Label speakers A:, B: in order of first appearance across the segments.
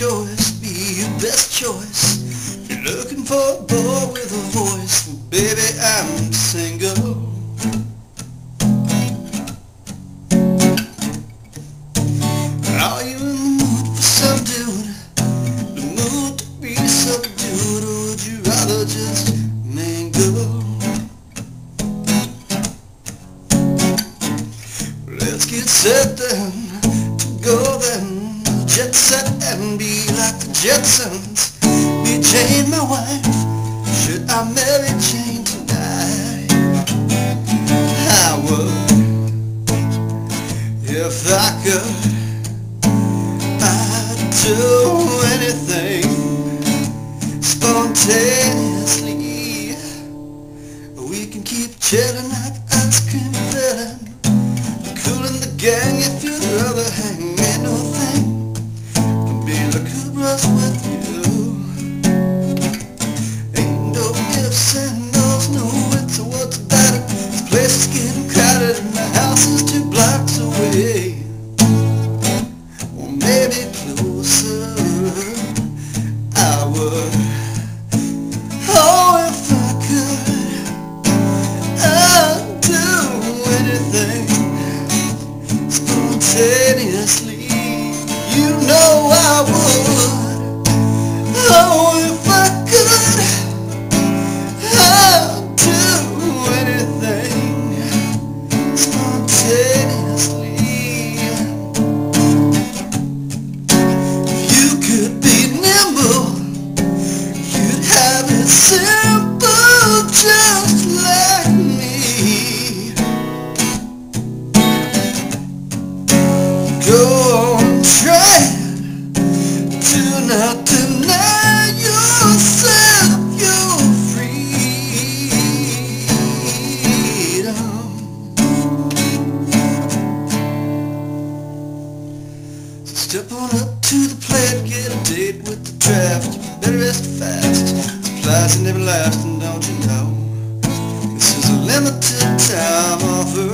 A: choice, be your best choice. You're looking for a boy with a voice, baby, I'm single. Are you in the mood for dude? The mood to be subdued, or would you rather just mingle? Let's get set then, to go then, Jetsons. Be Jane my wife, should I marry Jane tonight? I would, if I could. I'd do anything spontaneously. We can keep chatting like ice cream filling. Cool in the gang if you'd rather hang. Ain't no thing spontaneously. You know I would. Do not deny yourself your freedom. Step on up to the plate, get a date with the draft. Better rest fast. Supplies are never lasting, don't you know? This is a limited time offer.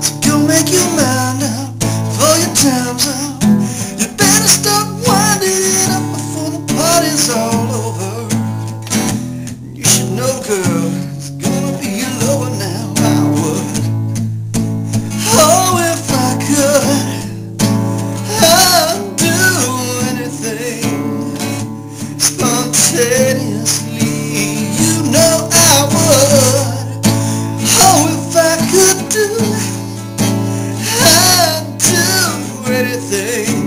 A: So go make your mind everything